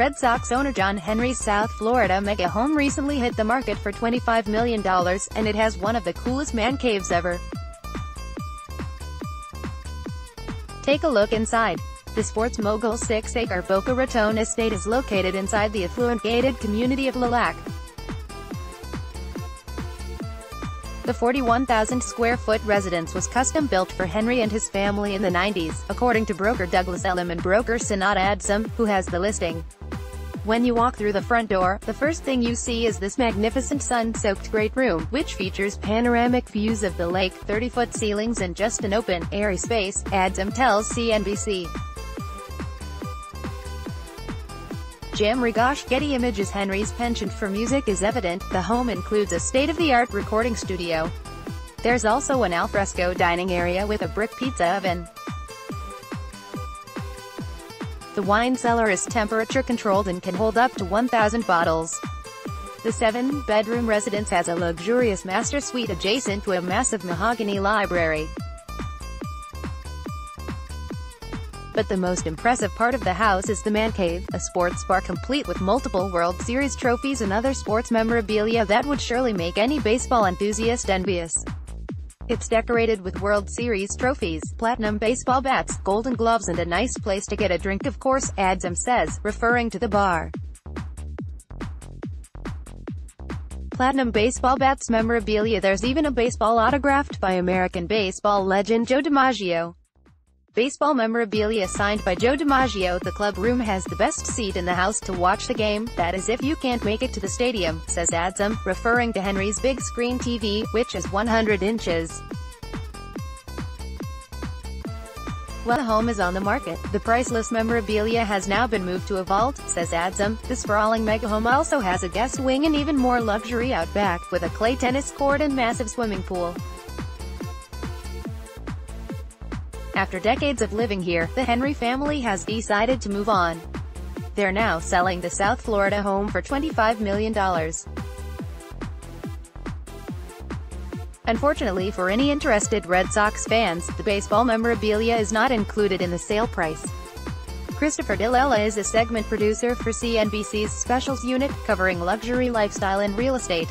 Red Sox owner John Henry's South Florida mega home recently hit the market for $25 million, and it has one of the coolest man caves ever. Take a look inside. The sports mogul's six-acre Boca Raton estate is located inside the affluent gated community of Le Lac. The 41,000-square-foot residence was custom-built for Henry and his family in the 90s, according to broker Douglas Elliman and broker Senada Adzem, who has the listing. When you walk through the front door, the first thing you see is this magnificent sun-soaked great room, which features panoramic views of the lake, 30-foot ceilings and just an open, airy space, Adzem tells CNBC. Jim Rogash Getty Images Henry's penchant for music is evident, the home includes a state-of-the-art recording studio. There's also an alfresco dining area with a brick pizza oven. The wine cellar is temperature-controlled and can hold up to 1,000 bottles. The seven-bedroom residence has a luxurious master suite adjacent to a massive mahogany library. But the most impressive part of the house is the man cave, a sports bar complete with multiple World Series trophies and other sports memorabilia that would surely make any baseball enthusiast envious. It's decorated with World Series trophies, platinum baseball bats, golden gloves and a nice place to get a drink of course, Adzem says, referring to the bar. Platinum baseball bats memorabilia There's even a baseball autographed by American baseball legend Joe DiMaggio. Baseball memorabilia signed by Joe DiMaggio The club room has the best seat in the house to watch the game, that is if you can't make it to the stadium, says Adzem, referring to Henry's big screen TV, which is 100 inches. While the home is on the market, the priceless memorabilia has now been moved to a vault, says Adzem. The sprawling mega home also has a guest wing and even more luxury out back, with a clay tennis court and massive swimming pool. After decades of living here, the Henry family has decided to move on. They're now selling the South Florida home for $25 million. Unfortunately for any interested Red Sox fans, the baseball memorabilia is not included in the sale price. Christopher D'Elia is a segment producer for CNBC's Specials Unit, covering luxury lifestyle and real estate.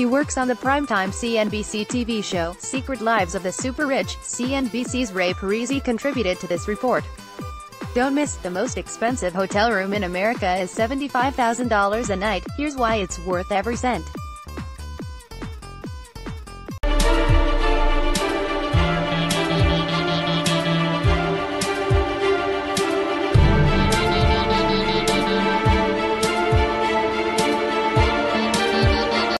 He works on the primetime CNBC TV show, Secret Lives of the Super Rich. CNBC's Ray Parisi contributed to this report. Don't miss, the most expensive hotel room in America is $75,000 a night. Here's why it's worth every cent.